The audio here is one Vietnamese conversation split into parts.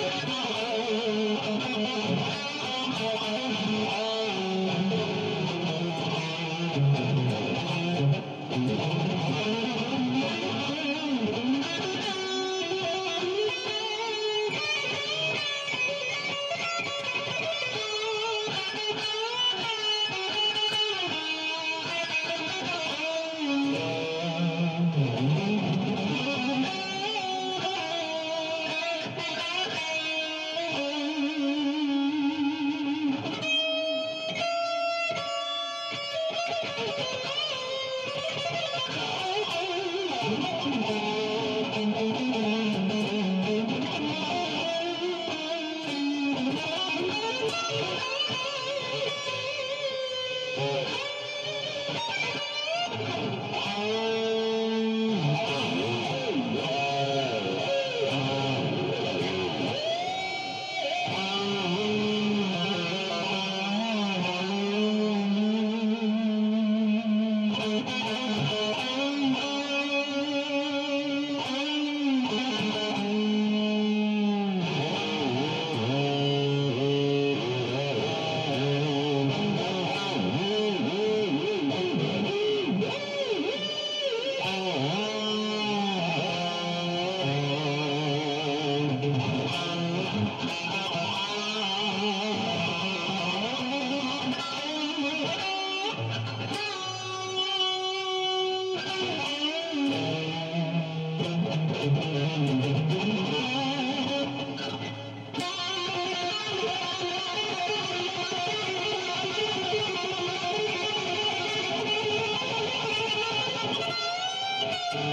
Oh, Thank you.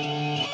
Bye.